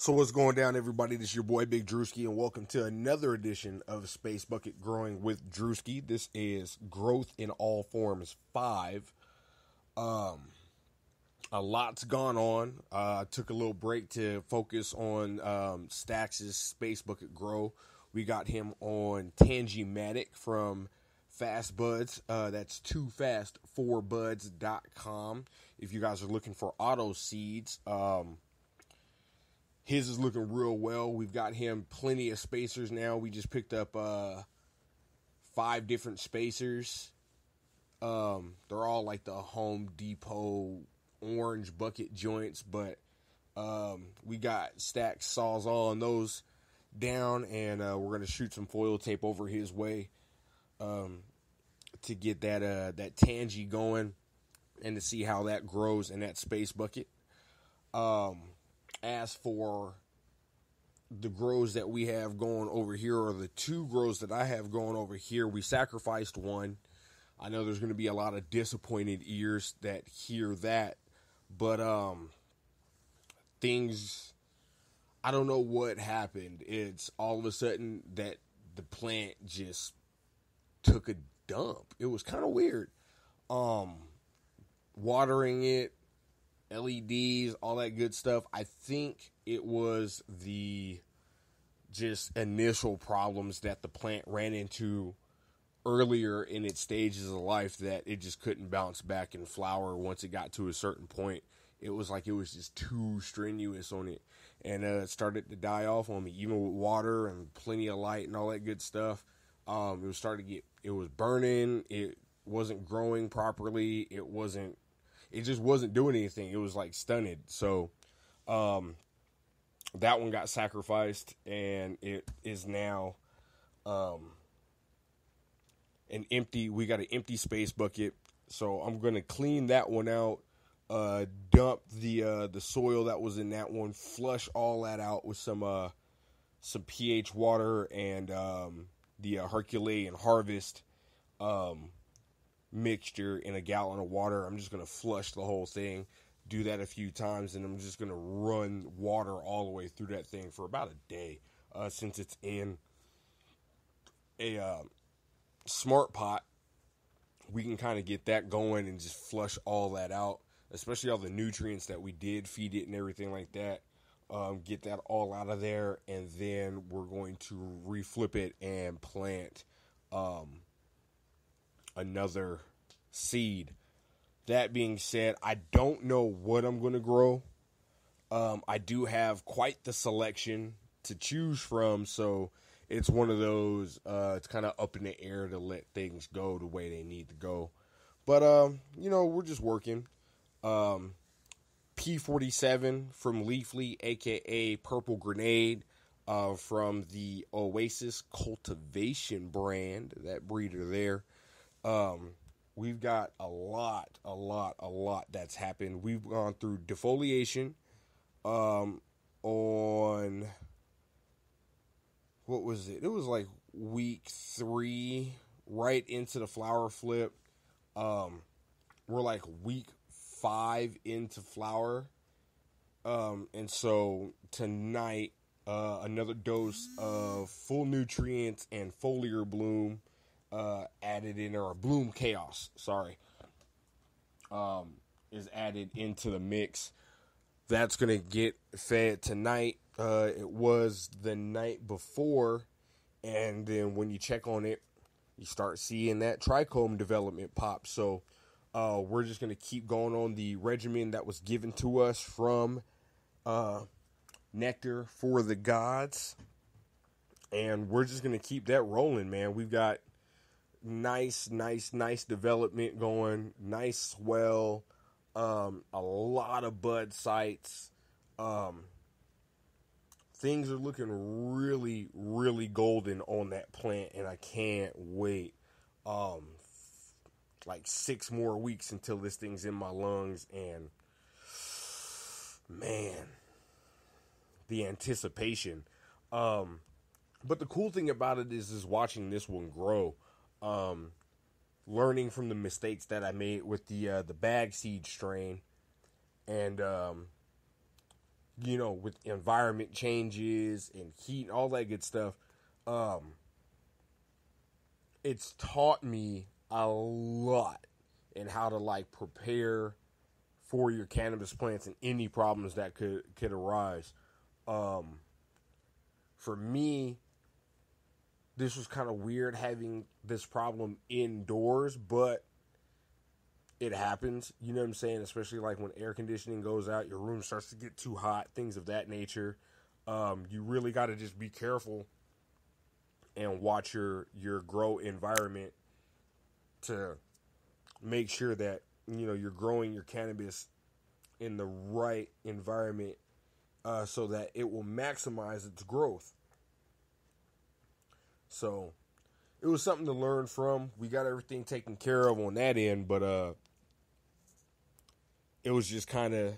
So what's going down, everybody? This is your boy Big Druski, and welcome to another edition of Space Bucket Growing with Druski. This is Growth in All Forms Five. Um, a lot's gone on. Uh, I took a little break to focus on um, Stax's Space Bucket Grow. We got him on Tangimatic from Fast Buds. Uh, that's 2fast4buds.com. If you guys are looking for auto seeds, um, his is looking real well. We've got him plenty of spacers now. We just picked up uh, five different spacers. Um, they're all like the Home Depot orange bucket joints, but um, we got stacked saws all on those down, and uh, we're gonna shoot some foil tape over his way um, to get that uh, that tangy going and to see how that grows in that space bucket. Um, as for the grows that we have going over here, or the two grows that I have going over here, we sacrificed one. I know there's going to be a lot of disappointed ears that hear that, but um, things. I don't know what happened. It's all of a sudden that the plant just took a dump. It was kind of weird. Um, watering it, LEDs, all that good stuff. I think it was the just initial problems that the plant ran into earlier in its stages of life that it just couldn't bounce back and flower once it got to a certain point. It was like it was just too strenuous on it. And uh, it started to die off on me, even with water and plenty of light and all that good stuff. Um, it was starting to get, it was burning. It wasn't growing properly. It wasn't it just wasn't doing anything. It was like stunted. So um, that one got sacrificed, and it is now um, an empty. We got an empty space bucket, so I'm gonna clean that one out. Uh, dump the uh, the soil that was in that one, flush all that out with some uh, some pH water and um, the uh, Herculean Harvest um, mixture in a gallon of water. I'm just going to flush the whole thing, do that a few times, and I'm just going to run water all the way through that thing for about a day uh, since it's in a uh, smart pot. We can kind of get that going and just flush all that out, especially all the nutrients that we did feed it and everything like that. Um, get that all out of there, and then we're going to reflip it and plant um, another seed. That being said, I don't know what I'm going to grow. Um, I do have quite the selection to choose from, so it's one of those. Uh, it's kind of up in the air to let things go the way they need to go. But um, you know, we're just working. Um, P47 from Leafly, aka Purple Grenade, uh, from the Oasis Cultivation brand, that breeder there. Um, we've got a lot, a lot, a lot that's happened. We've gone through defoliation um, on what was it? It was like week three, right into the flower flip. Um, we're like week five into flower. Um, and so tonight, uh, another dose of full nutrients and foliar bloom uh, added in, or Bloom Khaos, sorry, um, is added into the mix. That's going to get fed tonight. Uh, it was the night before, and then when you check on it, you start seeing that trichome development pop. So uh, we're just going to keep going on the regimen that was given to us from uh, Nectar for the Gods. And we're just going to keep that rolling, man. We've got nice, nice, nice development going, nice swell, um, a lot of bud sites. Um, things are looking really, really golden on that plant, and I can't wait. Um, like six more weeks until this thing's in my lungs, and man, the anticipation. Um, but the cool thing about it is, is watching this one grow um, learning from the mistakes that I made with the uh, the bag seed strain, and um, you know, with environment changes and heat and all that good stuff, um, it's taught me a lot in how to like prepare for your cannabis plants and any problems that could could arise. Um, for me, this was kind of weird having this problem indoors, but it happens. You know what I'm saying? Especially like when air conditioning goes out, your room starts to get too hot, things of that nature. Um, you really got to just be careful and watch your your grow environment to make sure that you know you're growing your cannabis in the right environment uh, so that it will maximize its growth. So it was something to learn from. We got everything taken care of on that end, but uh, it was just kind of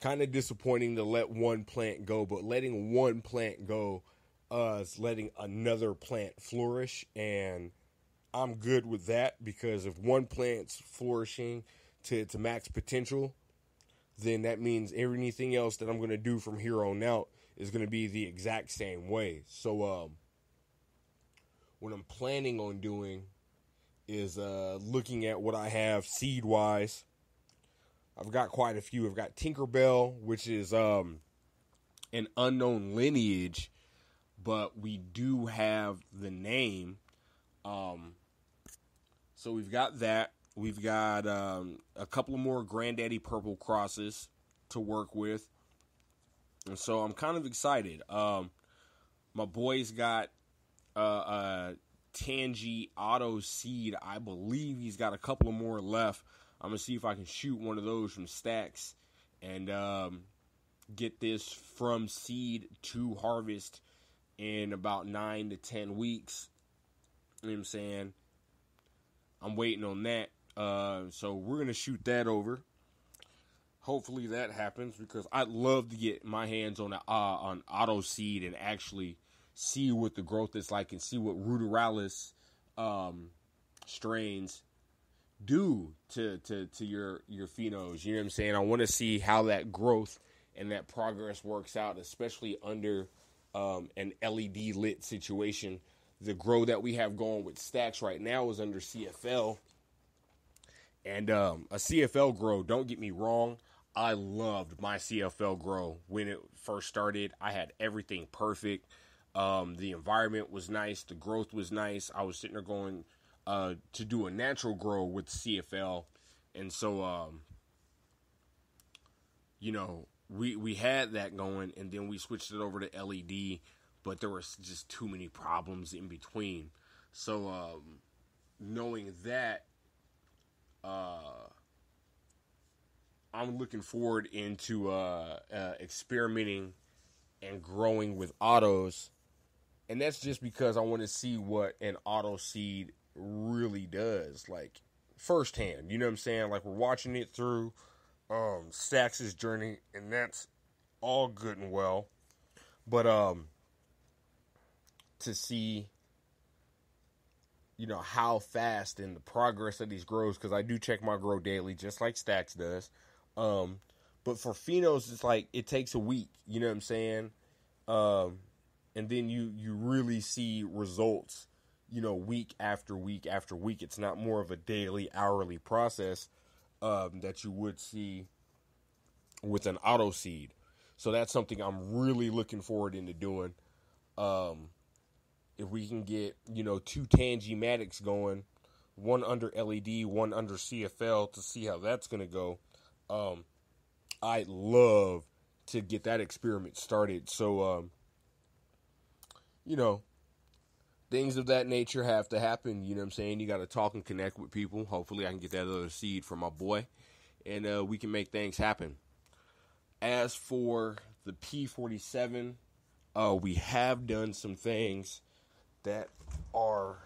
kind of disappointing to let one plant go. But letting one plant go uh, is letting another plant flourish, and I'm good with that because if one plant's flourishing to to max potential, then that means everything else that I'm going to do from here on out is going to be the exact same way. So um, what I'm planning on doing is uh, looking at what I have seed wise. I've got quite a few. I've got Tinkerbell, which is um, an unknown lineage, but we do have the name. Um, so we've got that. We've got um, a couple more Granddaddy Purple crosses to work with. And so I'm kind of excited. Um, my boy's got uh, uh, Tangy Auto Seed. I believe he's got a couple of more left. I'm gonna see if I can shoot one of those from stacks and um, get this from seed to harvest in about nine to ten weeks. You know what I'm saying? I'm waiting on that. Uh, so we're gonna shoot that over. Hopefully that happens because I'd love to get my hands on a, uh, on auto seed and actually see what the growth is like and see what ruderalis um, strains do to, to, to your your phenos. You know what I'm saying? I want to see how that growth and that progress works out, especially under um, an LED lit situation. The grow that we have going with stacks right now is under CFL, and um, a CFL grow. Don't get me wrong. I loved my CFL grow when it first started. I had everything perfect. Um, the environment was nice. The growth was nice. I was sitting there going uh, to do a natural grow with CFL, and so um, you know we we had that going, and then we switched it over to LED, but there was just too many problems in between. So um, knowing that, uh, I'm looking forward into uh, uh, experimenting and growing with autos, and that's just because I want to see what an auto seed really does, like firsthand. You know what I'm saying? Like we're watching it through um Stacks' journey, and that's all good and well. But um to see you know how fast and the progress of these grows because I do check my grow daily just like Stacks does. Um but for phenos it's like it takes a week, you know what I'm saying? Um and then you you really see results you know, week after week after week. It's not more of a daily, hourly process um, that you would see with an auto seed. So that's something I'm really looking forward into doing. Um, if we can get, you know, two Tangymatics going, one under LED, one under CFL to see how that's going to go. Um, I'd love to get that experiment started. So, um, you know, things of that nature have to happen. You know what I'm saying? You got to talk and connect with people. Hopefully, I can get that other seed from my boy, and uh, we can make things happen. As for the P47, uh, we have done some things that are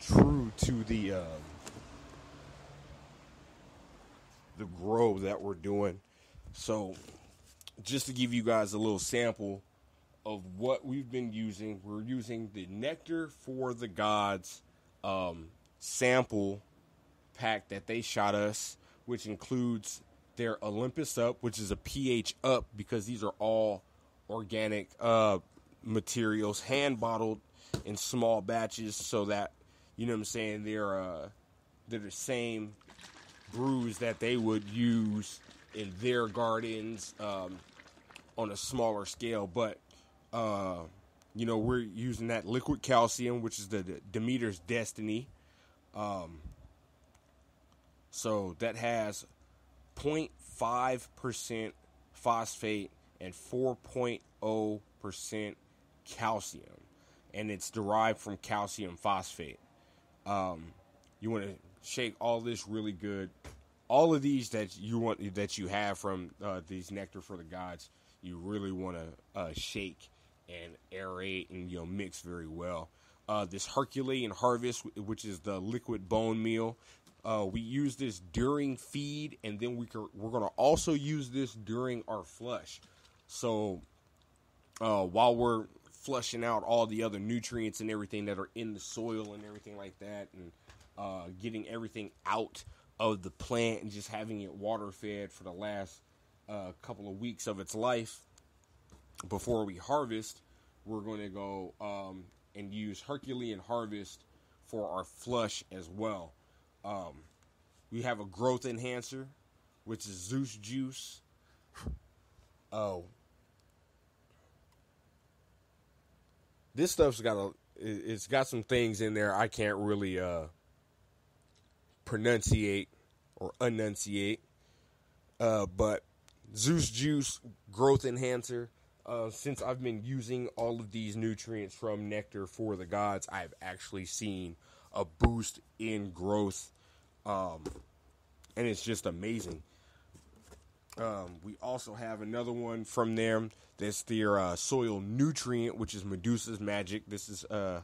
true to the uh, the grow that we're doing. So, just to give you guys a little sample of what we've been using. We're using the Nectar for the Gods um, sample pack that they shot us, which includes their Olympus Up, which is a pH up because these are all organic uh, materials, hand bottled in small batches, so that you know what I'm saying they're uh, they're the same brews that they would use in their gardens um, on a smaller scale, but. Uh, you know, we're using that liquid calcium, which is the, the Demeter's Destiny. Um, so that has 0.5% phosphate and 4.0% calcium. And it's derived from calcium phosphate. Um, you want to shake all this really good. All of these that you want that you have from uh, these nectar for the gods, you really want to uh, shake and aerate and you know mix very well. Uh, this Herculean Harvest, which is the liquid bone meal, uh, we use this during feed, and then we can, we're going to also use this during our flush. So uh, while we're flushing out all the other nutrients and everything that are in the soil and everything like that, and uh, getting everything out of the plant and just having it water fed for the last uh, couple of weeks of its life before we harvest, we're going to go um, and use Herculean Harvest for our flush as well. Um, we have a growth enhancer, which is Zeus Juice. Oh, this stuff's got a. It's got some things in there I can't really uh, pronunciate or enunciate. Uh, but Zeus Juice Growth Enhancer. Uh, since I've been using all of these nutrients from Nectar for the Gods, I've actually seen a boost in growth um, and it's just amazing. Um, we also have another one from them. That's their uh, soil nutrient, which is Medusa's Magic. This is, uh,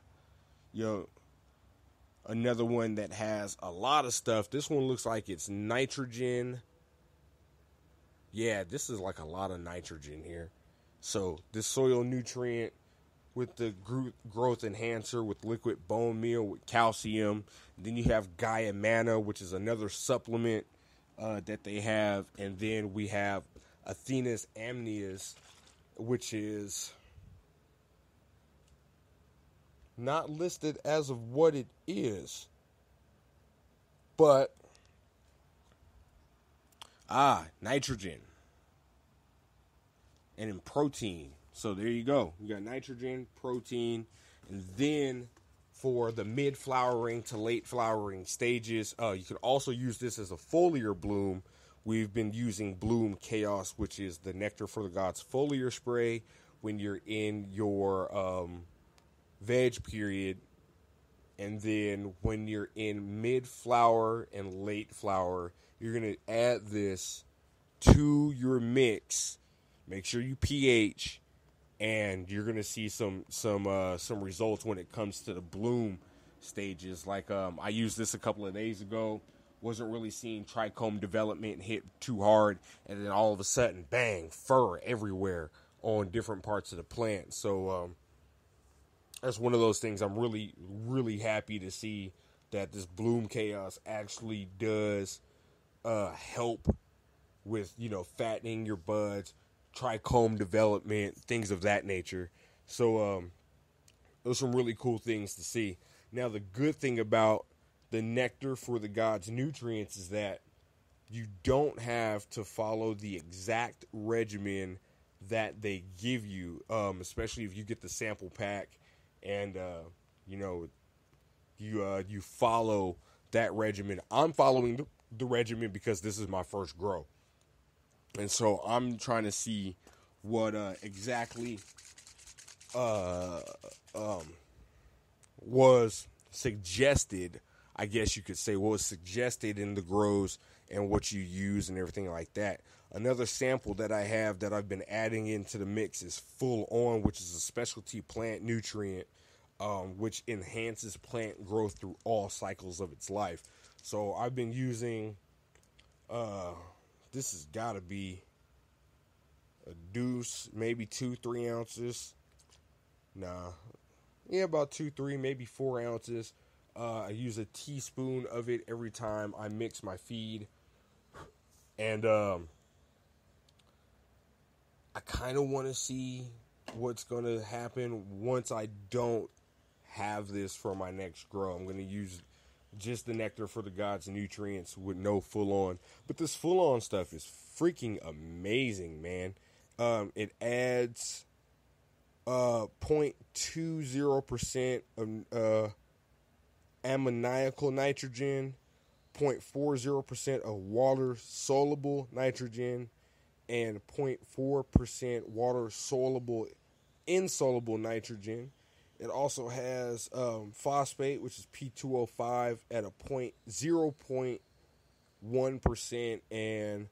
you know, another one that has a lot of stuff. This one looks like it's nitrogen. Yeah, this is like a lot of nitrogen here. So this soil nutrient with the growth enhancer with liquid bone meal with calcium. Then you have Gaia Mania, which is another supplement uh, that they have, and then we have Athena's Aminas, which is not listed as of what it is, but ah, nitrogen and in protein so there you go. You got nitrogen, protein, and then for the mid flowering to late flowering stages, uh, you can also use this as a foliar bloom. We've been using Bloom Khaos, which is the Nectar for the Gods foliar spray when you're in your um, veg period. And then when you're in mid flower and late flower, you're going to add this to your mix. Make sure you pH and you're gonna see some some uh, some results when it comes to the bloom stages. Like um, I used this a couple of days ago, wasn't really seeing trichome development hit too hard, and then all of a sudden, bang, fur everywhere on different parts of the plant. So um, that's one of those things I'm really really happy to see that this Bloom Khaos actually does uh, help with you know fattening your buds trichome development, things of that nature. So um, those some really cool things to see. Now the good thing about the nectar for the gods nutrients is that you don't have to follow the exact regimen that they give you, um, especially if you get the sample pack and uh, you know you uh, you follow that regimen. I'm following the, the regimen because this is my first grow and so I'm trying to see what uh, exactly uh, um, was suggested. I guess you could say what was suggested in the grows and what you use and everything like that. Another sample that I have that I've been adding into the mix is Full On, which is a specialty plant nutrient um, which enhances plant growth through all cycles of its life. So I've been using uh, this has got to be a deuce, maybe two, three ounces. Nah, yeah, about two, three, maybe four ounces. Uh, I use a teaspoon of it every time I mix my feed, And um, I kind of want to see what's going to happen once I don't have this for my next grow. I'm going to use just the nectar for the gods nutrients with no full on. But this full on stuff is freaking amazing, man. Um, it adds uh 0.20% of uh ammoniacal nitrogen, 0.40% of water soluble nitrogen, and 0.4% water soluble insoluble nitrogen. It also has um, phosphate, which is P2O5 at a point zero point one percent, and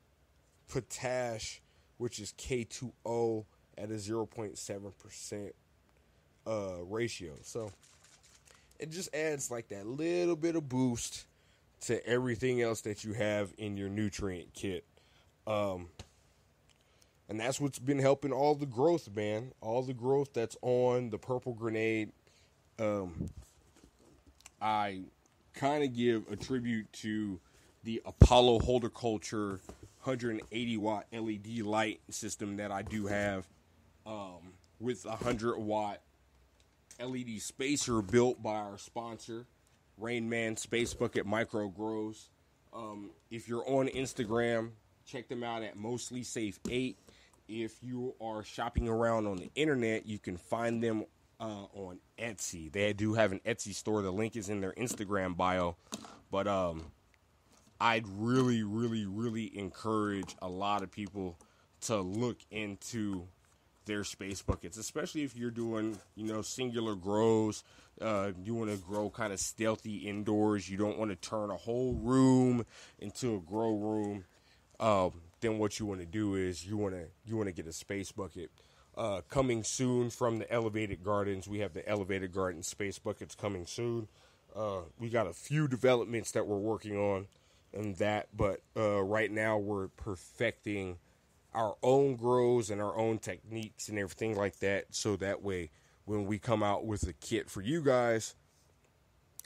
potash, which is K2O at a zero point seven percent uh, ratio. So it just adds like that little bit of boost to everything else that you have in your nutrient kit. Um, and that's what's been helping all the growth, man. All the growth that's on the purple grenade. Um, I kind of give a tribute to the Apollo Horticulture 180 watt LED light system that I do have um, with a 100 watt LED spacer built by our sponsor, Rainman Space Bucket Micro Grows. Um, if you're on Instagram, check them out at Mostly Safe 8 if you are shopping around on the internet, you can find them uh, on Etsy. They do have an Etsy store. The link is in their Instagram bio. But um, I'd really, really, really encourage a lot of people to look into their space buckets, especially if you're doing, you know, singular grows. Uh, you want to grow kind of stealthy indoors. You don't want to turn a whole room into a grow room. Um, then what you want to do is you want to you want to get a space bucket. Uh, coming soon from the Elevated Gardens, we have the Elevated Garden space buckets coming soon. Uh, we got a few developments that we're working on and that, but uh, right now we're perfecting our own grows and our own techniques and everything like that. So that way, when we come out with a kit for you guys,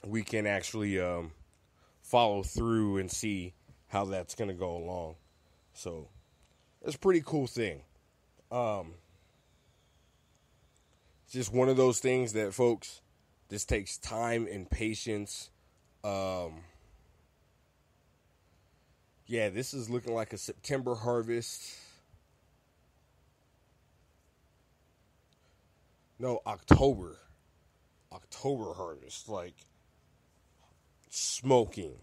we can actually um, follow through and see how that's going to go along. So it's a pretty cool thing. Um, it's just one of those things that, folks, this takes time and patience. Um, yeah, this is looking like a September harvest. No, October. October harvest. Like smoking.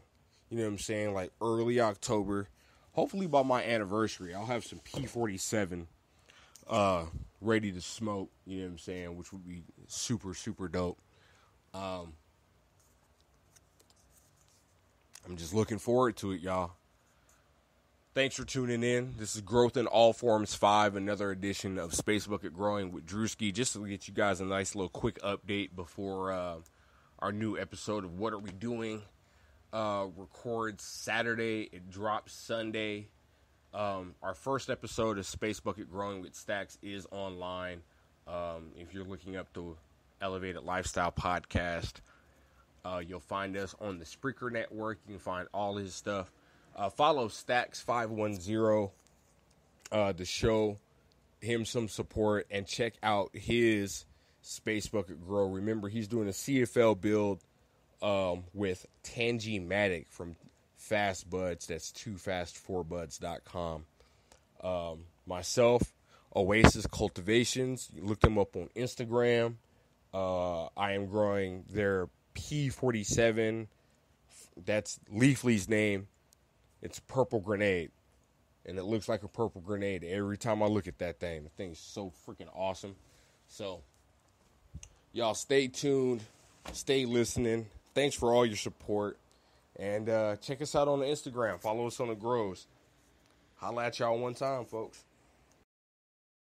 You know what I'm saying? Like early October hopefully by my anniversary, I'll have some P47 uh, ready to smoke. You know what I'm saying? Which would be super super dope. Um, I'm just looking forward to it, y'all. Thanks for tuning in. This is Growth in All Forms 5, another edition of Space Bucket Growing with Druski. Just to get you guys a nice little quick update before uh, our new episode of What Are We Doing? Uh, Saturday. It drops Sunday. Um, our first episode of Space Bucket Growing with Stacks is online. Um, if you're looking up the Elevated Lifestyle podcast, uh, you'll find us on the Spreaker Network. You can find all his stuff. Uh, follow Stacks510, uh, the show, him some support, and check out his Space Bucket Grow. Remember, he's doing a CFL build um, with Tangy Matic from Fast Buds. That's 2fast4buds.com. Um, myself, Oasis Cultivations. You look them up on Instagram. Uh, I am growing their P47. That's Leafly's name. It's purple grenade. And it looks like a purple grenade every time I look at that thing. The thing's so freaking awesome. So, y'all stay tuned, stay listening. Thanks for all your support. And uh, check us out on the Instagram. Follow us on the Grows. Holla at y'all one time, folks.